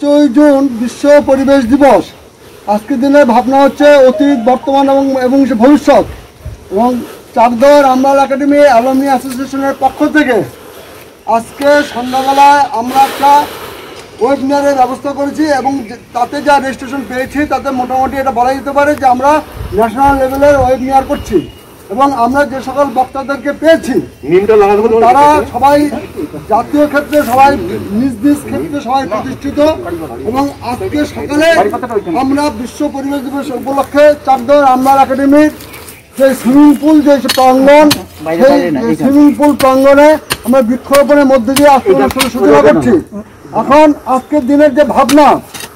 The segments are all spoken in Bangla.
চৌদ্দই জুন বিশ্ব পরিবেশ দিবস। আজকের দিনে ভাবনা হচ্ছে অতীত, বর্তমান এবং এবং ভবিষ্যৎ। এবং চাকদর আমরাল একাডেমি অ্যালমনি অ্যাসোসিয়েশনের পক্ষ থেকে আজকে সন্ধ্যাবেলায় আমরা একটা ওয়েবিনারের ব্যবস্থা করেছি এবং তাতে যা রেজিস্ট্রেশন পেয়েছি, তাতে মোটামুটি এটা বলা যেতে পারে যে আমরা ন্যাশনাল লেভেলের ওয়েবিনার করছি। এবং আমরা যে সকল বক্তাদেরকে পেয়েছি তারা সবাই জাতীয় ক্ষেত্রে সবাই নিজ নিজ ক্ষেত্রে সবাই প্রতিষ্ঠিত এবং আজকে সকালে আমরা বিশ্ব পরিবেশ দিবস উপলক্ষে চাকদর আমলার একাডেমির যে সুইমিং পুল যে প্রাঙ্গন সেই সুইমিং পুল প্রাঙ্গনে আমরা বৃক্ষরোপণের মধ্যে দিয়ে আজকে সূচনা করছি। এখন আজকের দিনের যে ভাবনা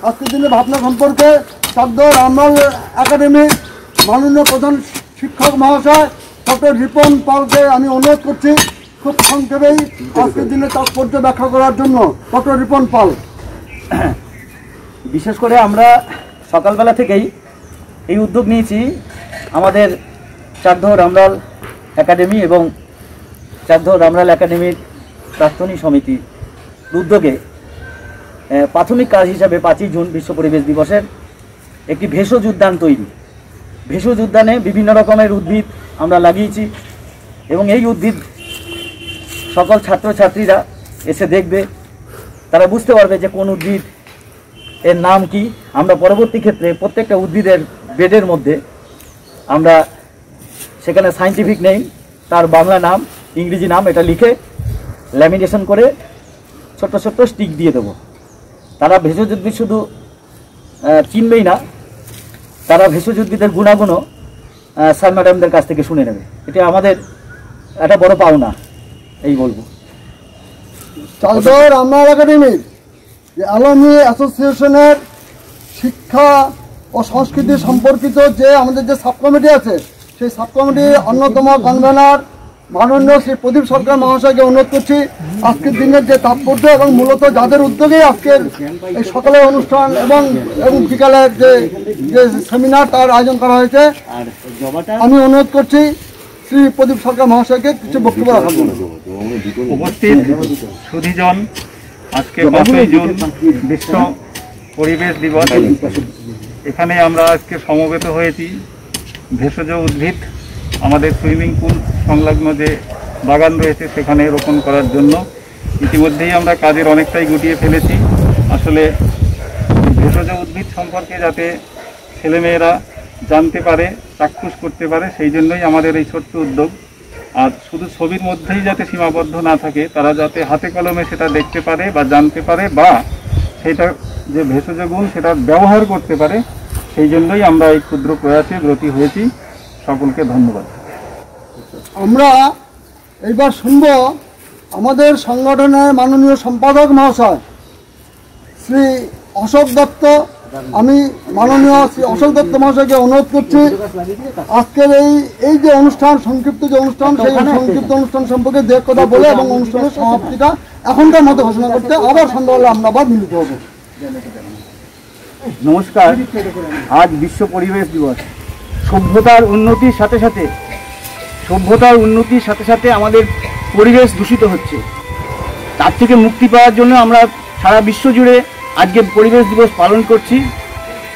আজকের দিনের ভাবনা সম্পর্কে চাকদর আমলার একাডেমির মাননীয় প্রধান শিক্ষক মহাশয়, ডক্টর রিপন পালকে আমি অনুরোধ করছি খুব সংক্ষেপেই আজকের দিনে তাৎপর্য ব্যাখ্যা করার জন্য। ডক্টর রিপন পাল। বিশেষ করে আমরা সকালবেলা থেকেই এই উদ্যোগ নিয়েছি। আমাদের চাকদহ রামলাল একাডেমি এবং চাকদহ রামলাল একাডেমির প্রাক্তনী সমিতি উদ্যোগে প্রাথমিক কাজ হিসাবে পাঁচই জুন বিশ্ব পরিবেশ দিবসের একটি ভেষজ উদ্যান তৈরি। ভেষজ উদ্যানে বিভিন্ন রকমের উদ্ভিদ আমরা লাগিয়েছি এবং এই উদ্ভিদ সকল ছাত্রছাত্রীরা এসে দেখবে। তারা বুঝতে পারবে যে কোন উদ্ভিদ এর নাম কি। আমরা পরবর্তী ক্ষেত্রে প্রত্যেকটা উদ্ভিদের বেডের মধ্যে আমরা সেখানে সাইন্টিফিক নেই তার বাংলা নাম, ইংরেজি নাম এটা লিখে ল্যামিনেশন করে ছোট্ট ছোট্ট স্টিক দিয়ে দেবো। তারা ভেষজ উদ্ভিদ শুধু চিনবেই না তারা ভেষজ উদ্ভিদের গুণাগুণও স্যার ম্যাডামদের কাছ থেকে শুনে নেবে। এটা আমাদের একটা বড় পাওনা, এই বলব। চাকদর আমলার একাডেমির যে অ্যাসোসিয়েশনের শিক্ষা ও সংস্কৃতি সম্পর্কিত যে আমাদের যে সাব কমিটি আছে, সেই সাব কমিটির অন্যতম কনভেনার মাননীয় শ্রী প্রদীপ সরকার মহাশয়কে অনুরোধ করছি, আজকের দিনের যে তাৎপর্য এবং মূলত যাদের উদ্যোগেই আজকের এই সকালের অনুষ্ঠান এবং এবং বিকালের যে যে সেমিনার তার আয়োজন করা হয়েছে, আমি অনুরোধ করছি শ্রী প্রদীপ সরকার মহাশয়কে কিছু বক্তব্য রাখার জন্য। উপস্থিত সুধীজন, আজকে পাঁচই জুন বিশ্ব পরিবেশ দিবস। এখানে আমরা আজকে সমবেত হয়েছি। ভেষজ উদ্ভিদ আমাদের সুইমিং পুল সংলগ্ন যে বাগান রয়েছে সেখানে রোপণ করার জন্য। ইতিমধ্যেই আমরা কাজের অনেকটাই গুটিয়ে ফেলেছি। আসলে ভেষজ উদ্ভিদ সম্পর্কে যাতে ছেলেমেয়েরা জানতে পারে, চাক্ষুষ করতে পারে, সেই জন্যই আমাদের এই ছোট্ট উদ্যোগ। আর শুধু ছবির মধ্যেই যাতে সীমাবদ্ধ না থাকে, তারা যাতে হাতে কলমে সেটা দেখতে পারে বা জানতে পারে বা সেটা যে ভেষজ গুণ সেটা ব্যবহার করতে পারে, সেই জন্যই আমরা এই ক্ষুদ্র প্রয়াসে ব্রতী হয়েছি। সকলকে ধন্যবাদ। আমরা এইবার শুনব আমাদের সংগঠনের মাননীয় সম্পাদক মহাশয় শ্রী অশোক দত্ত। আমি মাননীয় শ্রী অশোক দত্ত মহাশয়কে অনুরোধ করছি আজকের এই এই যে অনুষ্ঠান সংক্ষিপ্ত যে অনুষ্ঠান সেই সংক্ষিপ্ত অনুষ্ঠান সম্পর্কে দু এক কথা বলে এবং অনুষ্ঠানের সমাপ্তিটা এখনকার মতো ঘোষণা করতে আবার সন্ধ্যাবেলা আমরা আবার মিলিত হব। নমস্কার। আজ বিশ্ব পরিবেশ দিবস। সভ্যতার উন্নতির সাথে সাথে, সভ্যতার উন্নতির সাথে সাথে আমাদের পরিবেশ দূষিত হচ্ছে। তার থেকে মুক্তি পাওয়ার জন্য আমরা সারা বিশ্ব জুড়ে আজকে পরিবেশ দিবস পালন করছি।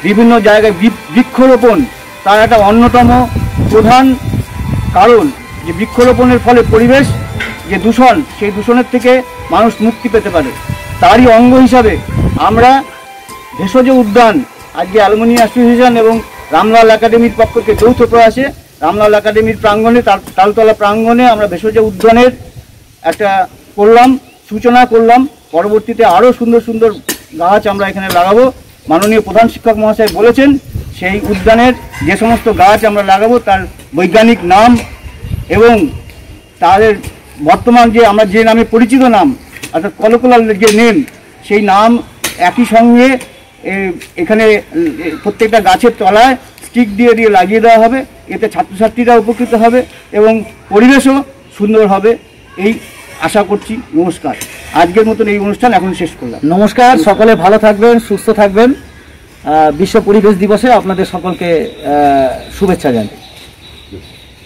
বিভিন্ন জায়গায় বৃক্ষরোপণ তার একটা অন্যতম প্রধান কারণ। যে বৃক্ষরোপণের ফলে পরিবেশ যে দূষণ, সেই দূষণের থেকে মানুষ মুক্তি পেতে পারে। তারই অঙ্গ হিসাবে আমরা ভেষজ উদ্যান, আজকে অ্যালুমিনি অ্যাসোসিয়েশন এবং রামলাল একাডেমির পক্ষ থেকে যৌথ প্রয়াসে, রামলাল একাডেমির প্রাঙ্গণে, তাল- তালতলা প্রাঙ্গণে আমরা ভেষজ উদ্যানের একটা করলাম, সূচনা করলাম। পরবর্তীতে আরও সুন্দর সুন্দর গাছ আমরা এখানে লাগাবো। মাননীয় প্রধান শিক্ষক মহাশয় বলেছেন, সেই উদ্যানের যে সমস্ত গাছ আমরা লাগাবো, তার বৈজ্ঞানিক নাম এবং তাদের বর্তমান যে আমরা যে নামে পরিচিত নাম, অর্থাৎ কলকুলার যে নেম, সেই নাম একই সঙ্গে এখানে প্রত্যেকটা গাছের তলায় স্টিক দিয়ে দিয়ে লাগিয়ে দেওয়া হবে। এতে ছাত্রছাত্রীরা উপকৃত হবে এবং পরিবেশও সুন্দর হবে। এই আশা করছি। নমস্কার। আজকের মতন এই অনুষ্ঠান এখন শেষ করলাম। নমস্কার। সকলে ভালো থাকবেন, সুস্থ থাকবেন। বিশ্ব পরিবেশ দিবসে আপনাদের সকলকে শুভেচ্ছা জানাই।